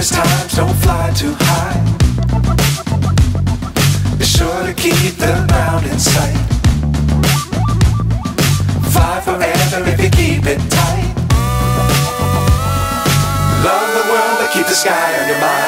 nervous times, don't fly too high. Be sure to keep the ground in sight. Fly forever if you keep it tight. Love the world, but keep the sky on your mind.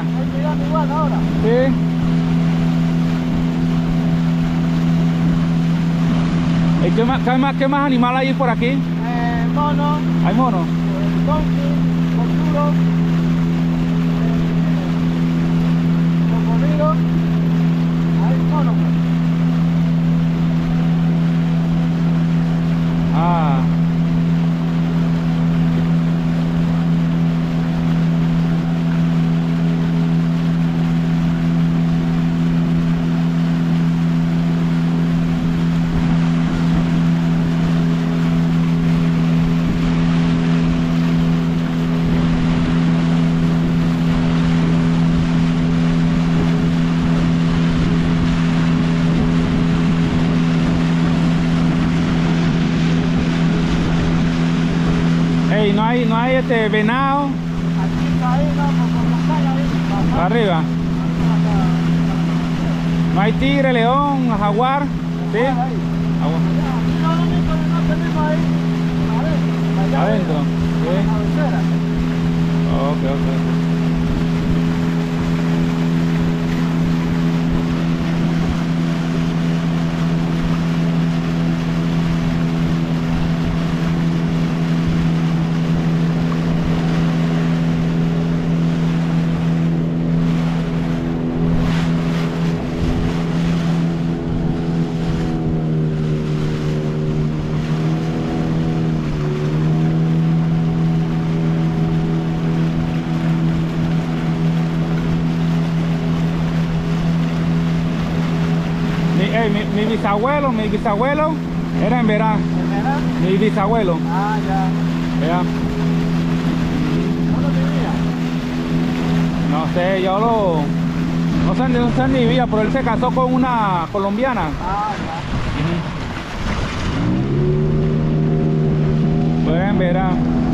Ajá. Estoy igual ahora. Sí. ¿Y qué más, qué más, qué más animal hay por aquí? Eh, mono. ¿Hay mono? Eh, donkey, no hay, no hay este venado. Aquí cadena, por, por la calle, arriba. No hay tigre, león, jaguar. ¿Sí? Jaguar. bisabuelo, mi bisabuelo era en Verá. ¿En Mi bisabuelo. Ah, ya. Ya. vivía? No sé, yo lo... No sé, no sé ni vivía, pero él se casó con una colombiana. Ah, ya. en Pueden